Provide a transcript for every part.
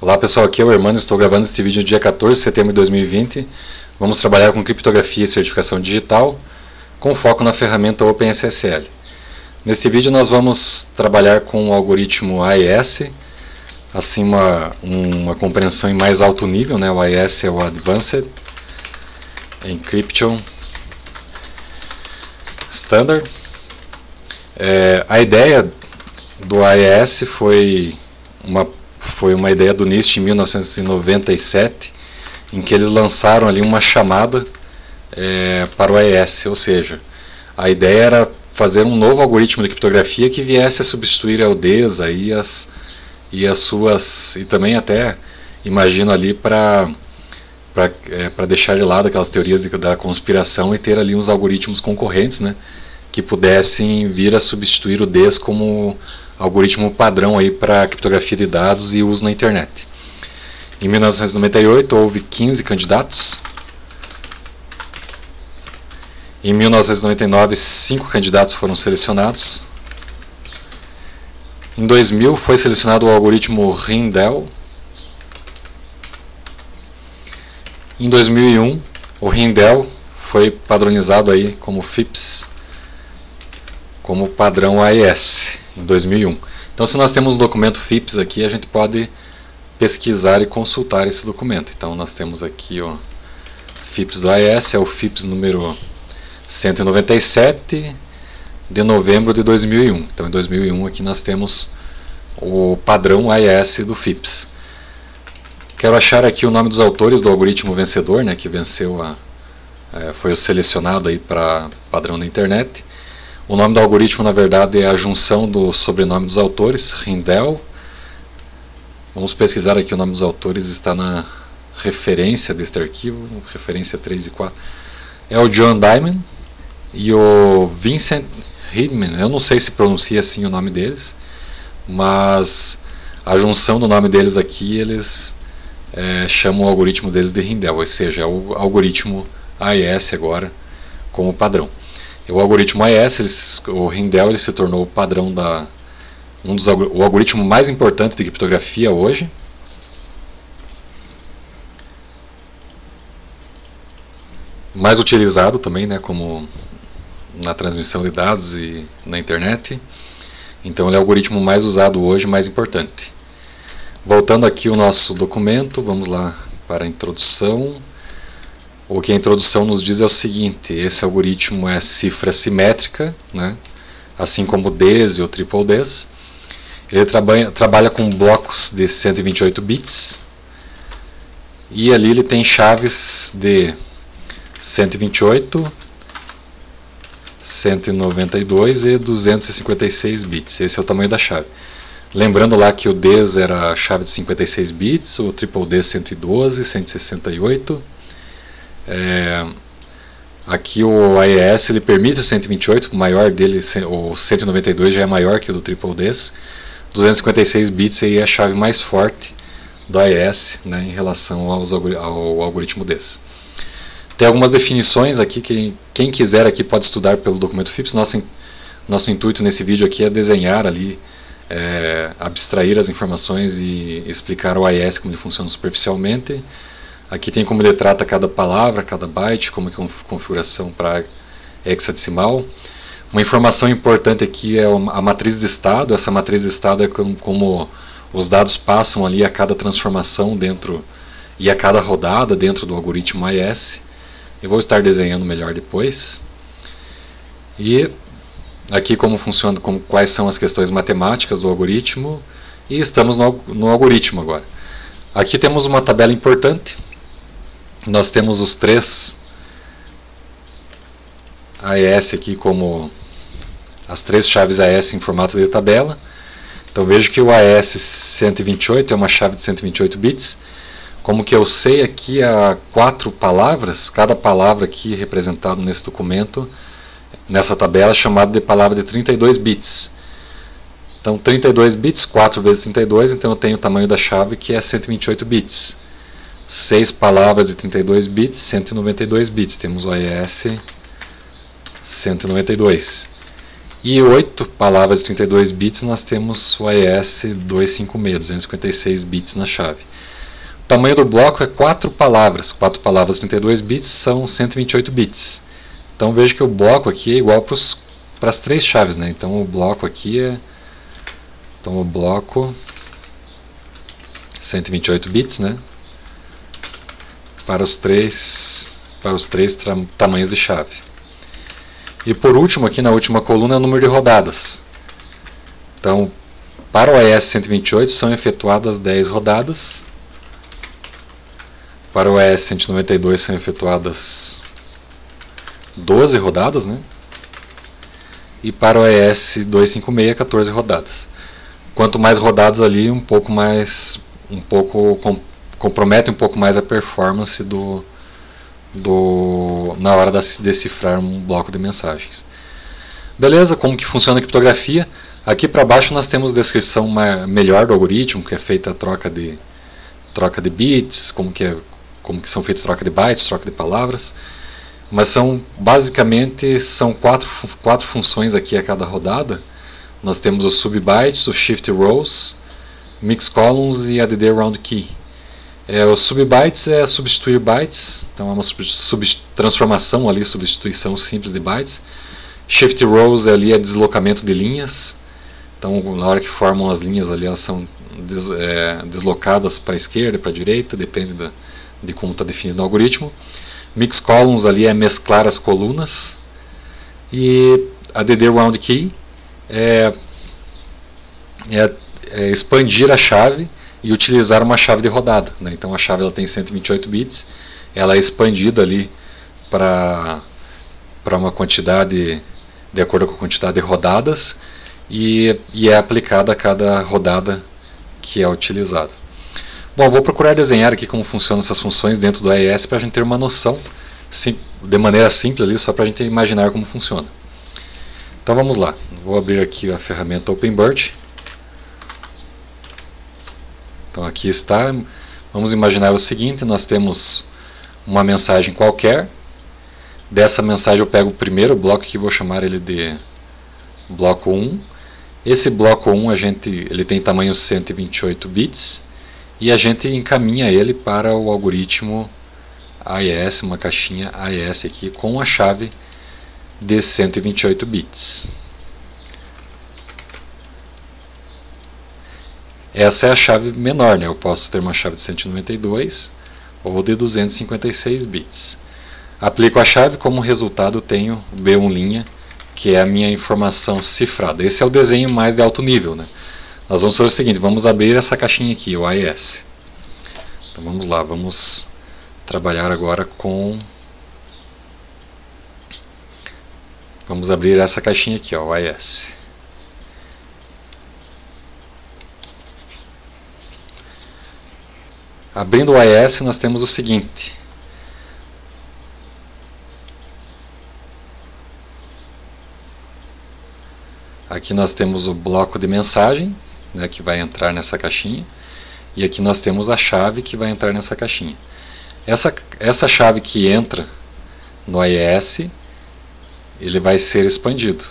Olá pessoal, aqui é o Hermano, estou gravando este vídeo dia 14 de setembro de 2020. Vamos trabalhar com criptografia e certificação digital, com foco na ferramenta OpenSSL. Neste vídeo nós vamos trabalhar com o algoritmo AES, assim uma, uma compreensão em mais alto nível, né? o AES é o Advanced Encryption Standard. É, a ideia do AES foi uma foi uma ideia do NIST em 1997, em que eles lançaram ali uma chamada é, para o AES, ou seja, a ideia era fazer um novo algoritmo de criptografia que viesse a substituir a Odessa e as, e as suas, e também até, imagino ali para para é, deixar de lado aquelas teorias de, da conspiração e ter ali uns algoritmos concorrentes, né, que pudessem vir a substituir o DES como algoritmo padrão aí para criptografia de dados e uso na internet. Em 1998 houve 15 candidatos. Em 1999, cinco candidatos foram selecionados. Em 2000 foi selecionado o algoritmo Rindel. Em 2001, o Rindel foi padronizado aí como FIPS, como padrão AES em 2001. Então, se nós temos um documento FIPS aqui, a gente pode pesquisar e consultar esse documento. Então, nós temos aqui o FIPS do AES, é o FIPS número 197 de novembro de 2001. Então, em 2001 aqui nós temos o padrão AES do FIPS. Quero achar aqui o nome dos autores do algoritmo vencedor, né, que venceu a, é, foi o selecionado aí para padrão da internet. O nome do algoritmo, na verdade, é a junção do sobrenome dos autores, Rindel. Vamos pesquisar aqui o nome dos autores, está na referência deste arquivo, referência 3 e 4. É o John Diamond e o Vincent Hidman. Eu não sei se pronuncia assim o nome deles, mas a junção do nome deles aqui, eles é, chamam o algoritmo deles de Rindel, ou seja, é o algoritmo AES agora como padrão. O algoritmo AES, eles, o Rindel, ele se tornou o padrão da um dos o algoritmo mais importante de criptografia hoje. Mais utilizado também, né, como na transmissão de dados e na internet. Então ele é o algoritmo mais usado hoje, mais importante. Voltando aqui o nosso documento, vamos lá para a introdução. O que a introdução nos diz é o seguinte: esse algoritmo é cifra simétrica, né? assim como o DES e o Triple DES. Ele trabalha, trabalha com blocos de 128 bits e ali ele tem chaves de 128, 192 e 256 bits. Esse é o tamanho da chave. Lembrando lá que o DES era a chave de 56 bits, o Triple D 112, 168 é, aqui o AES ele permite o 128, o maior dele, o 192 já é maior que o do Triple Ds. 256 bits aí é a chave mais forte do AES né, em relação aos, ao algoritmo DES. Tem algumas definições aqui que quem quiser aqui pode estudar pelo documento FIPS. Nosso, nosso intuito nesse vídeo aqui é desenhar ali, é, abstrair as informações e explicar o AES como ele funciona superficialmente. Aqui tem como ele trata cada palavra, cada byte, como é a configuração para hexadecimal. Uma informação importante aqui é a matriz de estado. Essa matriz de estado é como os dados passam ali a cada transformação dentro e a cada rodada dentro do algoritmo AES. Eu vou estar desenhando melhor depois. E aqui como funciona, como, quais são as questões matemáticas do algoritmo. E estamos no, no algoritmo agora. Aqui temos uma tabela importante nós temos os três AES aqui como as três chaves AES em formato de tabela. Então vejo que o AES 128 é uma chave de 128 bits. Como que eu sei aqui há quatro palavras, cada palavra aqui representado nesse documento, nessa tabela, é chamada de palavra de 32 bits. Então 32 bits, 4 vezes 32, então eu tenho o tamanho da chave que é 128 bits. 6 palavras de 32 bits, 192 bits. Temos o AES 192. E 8 palavras de 32 bits nós temos o AES 256, 256 bits na chave. O tamanho do bloco é 4 palavras. 4 palavras 32 bits são 128 bits. Então veja que o bloco aqui é igual para as três chaves, né? Então o bloco aqui é então o bloco 128 bits, né? Para os três para os três tamanhos de chave. E por último, aqui na última coluna, é o número de rodadas. Então, para o AES 128 são efetuadas 10 rodadas. Para o AES 192 são efetuadas 12 rodadas, né? E para o AES 256, 14 rodadas. Quanto mais rodadas ali, um pouco mais um pouco compromete um pouco mais a performance do do, na hora de decifrar um bloco de mensagens. Beleza, como que funciona a criptografia? Aqui para baixo nós temos descrição melhor do algoritmo, que é feita a troca de, troca de bits, como que, é, como que são feitas troca de bytes, troca de palavras. Mas são basicamente são quatro, quatro funções aqui a cada rodada. Nós temos os subbytes, o shift rows, mix columns e add round key. É, o subbytes é substituir bytes, então é uma transformação ali, substituição simples de bytes. Shift rows ali é deslocamento de linhas, então na hora que formam as linhas ali elas são des, é, deslocadas para a esquerda para a direita, depende da, de como está definido o algoritmo. Mix columns ali é mesclar as colunas. E a round key é, é, é expandir a chave e utilizar uma chave de rodada. Né? Então a chave ela tem 128 bits, ela é expandida ali para uma quantidade, de acordo com a quantidade de rodadas, e, e é aplicada a cada rodada que é utilizada. Bom, vou procurar desenhar aqui como funcionam essas funções dentro do AES para a gente ter uma noção, sim, de maneira simples, ali, só para a gente imaginar como funciona. Então vamos lá, vou abrir aqui a ferramenta OpenBIRD. Então aqui está, vamos imaginar o seguinte, nós temos uma mensagem qualquer, dessa mensagem eu pego o primeiro bloco que vou chamar ele de bloco 1, esse bloco 1 a gente, ele tem tamanho 128 bits, e a gente encaminha ele para o algoritmo AES, uma caixinha AES aqui com a chave de 128 bits. Essa é a chave menor, né? eu posso ter uma chave de 192 ou de 256 bits. Aplico a chave, como resultado tenho B1', que é a minha informação cifrada. Esse é o desenho mais de alto nível. Né? Nós vamos fazer o seguinte, vamos abrir essa caixinha aqui, o AES. Então vamos lá, vamos trabalhar agora com... Vamos abrir essa caixinha aqui, ó, o AES. Abrindo o AES, nós temos o seguinte. Aqui nós temos o bloco de mensagem, né, que vai entrar nessa caixinha. E aqui nós temos a chave que vai entrar nessa caixinha. Essa, essa chave que entra no AES, ele vai ser expandido.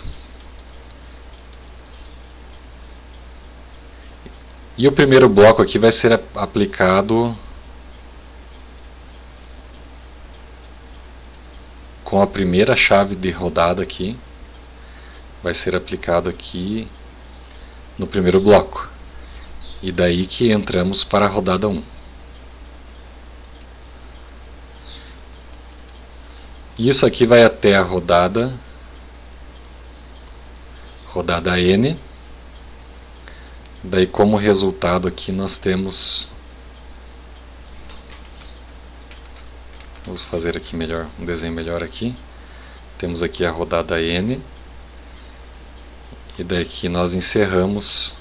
E o primeiro bloco aqui vai ser aplicado com a primeira chave de rodada aqui. Vai ser aplicado aqui no primeiro bloco. E daí que entramos para a rodada 1. Isso aqui vai até a rodada rodada N Daí como resultado aqui nós temos Vamos fazer aqui melhor, um desenho melhor aqui. Temos aqui a rodada N. E daqui nós encerramos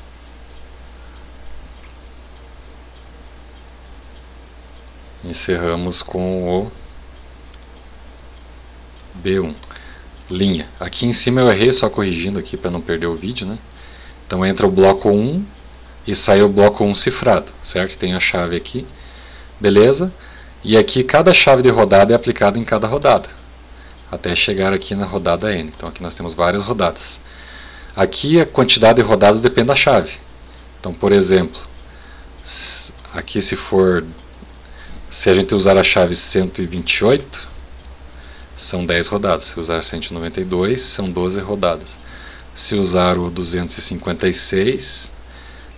encerramos com o B1 linha. Aqui em cima eu errei, só corrigindo aqui para não perder o vídeo, né? Então entra o bloco 1 e sai o bloco 1 cifrado, certo? Tem a chave aqui, beleza? E aqui cada chave de rodada é aplicada em cada rodada, até chegar aqui na rodada N. Então aqui nós temos várias rodadas. Aqui a quantidade de rodadas depende da chave. Então, por exemplo, aqui se for se a gente usar a chave 128, são 10 rodadas. Se usar 192, são 12 rodadas. Se usar o 256,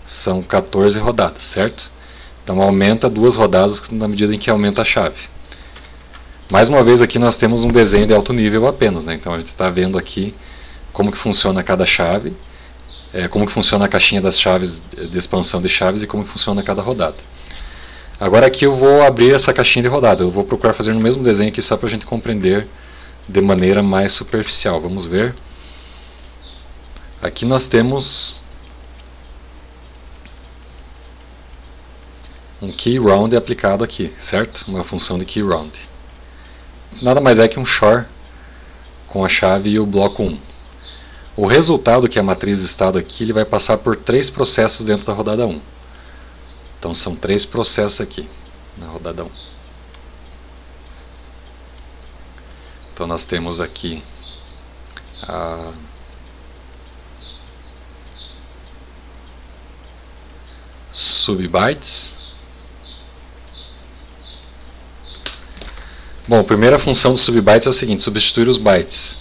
são 14 rodadas, certo? Então aumenta duas rodadas na medida em que aumenta a chave. Mais uma vez aqui nós temos um desenho de alto nível apenas, né? então a gente está vendo aqui como que funciona cada chave, é, como que funciona a caixinha das chaves de expansão de chaves e como que funciona cada rodada. Agora aqui eu vou abrir essa caixinha de rodada, eu vou procurar fazer no mesmo desenho aqui só para a gente compreender de maneira mais superficial. Vamos ver. Aqui nós temos um key round aplicado aqui, certo? Uma função de key round. Nada mais é que um shor com a chave e o bloco 1. O resultado, que é a matriz de estado aqui, ele vai passar por três processos dentro da rodada 1. Então são três processos aqui na rodada 1. Então nós temos aqui a subbytes. Bom, a primeira função do subbytes é o seguinte, substituir os bytes.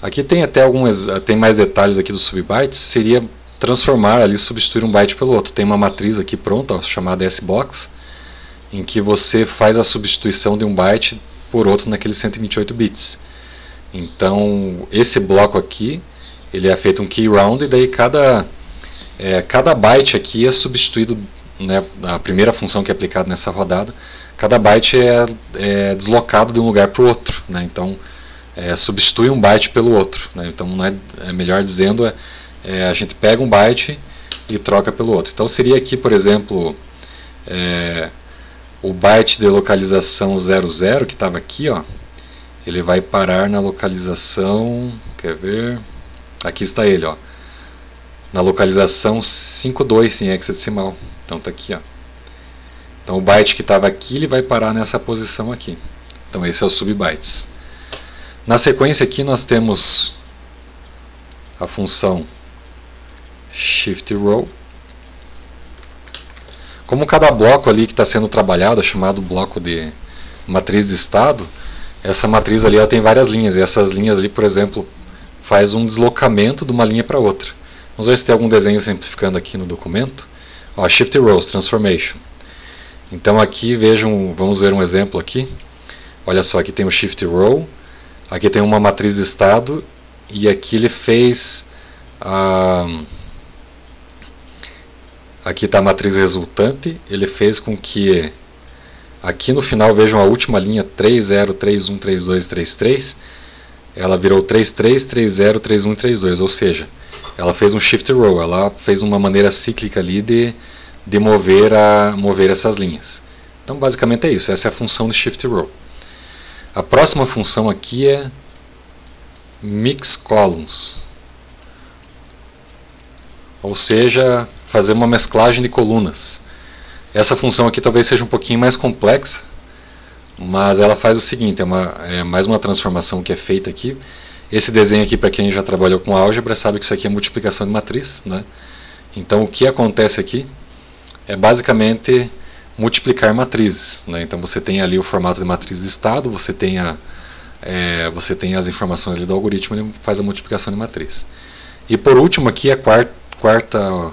Aqui tem até algumas, tem mais detalhes aqui do subbytes, seria transformar ali, substituir um byte pelo outro. Tem uma matriz aqui pronta, ó, chamada SBox, em que você faz a substituição de um byte por outro naqueles 128 bits. Então, esse bloco aqui, ele é feito um key round e daí cada, é, cada byte aqui é substituído, né, a primeira função que é aplicada nessa rodada, cada byte é, é deslocado de um lugar para o outro. Né, então, é, substitui um byte pelo outro. Né, então, não é, é melhor dizendo, é, é, a gente pega um byte e troca pelo outro. Então seria aqui, por exemplo, é, o byte de localização 00 que estava aqui, ó, ele vai parar na localização, quer ver? Aqui está ele, ó, na localização 52 em hexadecimal. Então está aqui, ó. Então o byte que estava aqui, ele vai parar nessa posição aqui. Então esse é o subbytes. Na sequência aqui nós temos a função Shift Row. Como cada bloco ali que está sendo trabalhado é chamado bloco de matriz de estado, essa matriz ali ela tem várias linhas, e essas linhas ali, por exemplo, faz um deslocamento de uma linha para outra. Vamos ver se tem algum desenho simplificando aqui no documento. Ó, Shift Rows, Transformation. Então aqui vejam, vamos ver um exemplo aqui. Olha só, aqui tem o Shift Row, aqui tem uma matriz de estado, e aqui ele fez a... Aqui está a matriz resultante. Ele fez com que aqui no final vejam a última linha 30313233. Ela virou 33303132, ou seja, ela fez um shift row, ela fez uma maneira cíclica ali de, de mover, a, mover essas linhas. Então basicamente é isso, essa é a função de shift row. A próxima função aqui é mix columns. Ou seja, fazer uma mesclagem de colunas. Essa função aqui talvez seja um pouquinho mais complexa, mas ela faz o seguinte, é, uma, é mais uma transformação que é feita aqui. Esse desenho aqui, para quem já trabalhou com álgebra, sabe que isso aqui é multiplicação de matriz. Né? Então o que acontece aqui é basicamente multiplicar matrizes. Né? Então você tem ali o formato de matriz de estado, você tem, a, é, você tem as informações do algoritmo, ele faz a multiplicação de matriz. E por último aqui a quarta, quarta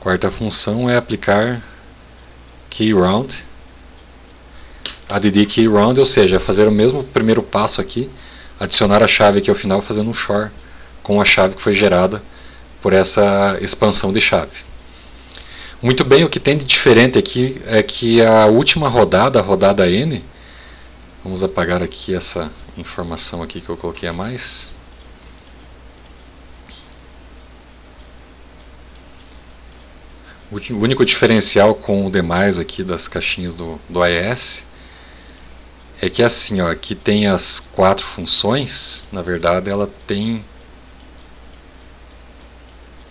Quarta função é aplicar key round, add key round, ou seja, fazer o mesmo primeiro passo aqui, adicionar a chave aqui ao final fazendo um shor com a chave que foi gerada por essa expansão de chave. Muito bem, o que tem de diferente aqui é que a última rodada, a rodada N, vamos apagar aqui essa informação aqui que eu coloquei a mais. O único diferencial com o demais aqui das caixinhas do, do é que assim, ó, aqui tem as quatro funções, na verdade ela tem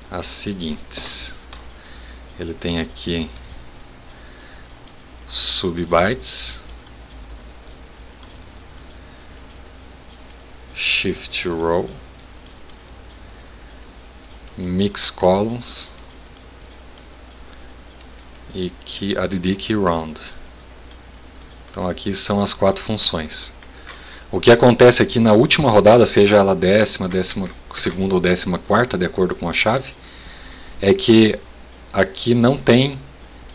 as seguintes. Ele tem aqui subbytes, shift row, mix columns e key, add key round. Então aqui são as quatro funções. O que acontece aqui na última rodada, seja ela décima, décima segunda ou décima quarta, de acordo com a chave, é que aqui não tem,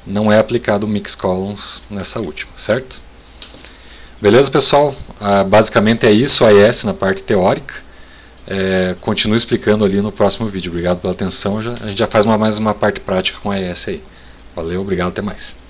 não é aplicado o mix columns nessa última, certo? Beleza, pessoal? Ah, basicamente é isso, a ES na parte teórica. É, continuo explicando ali no próximo vídeo. Obrigado pela atenção. Já, a gente já faz uma, mais uma parte prática com a ES aí. Valeu, obrigado, até mais.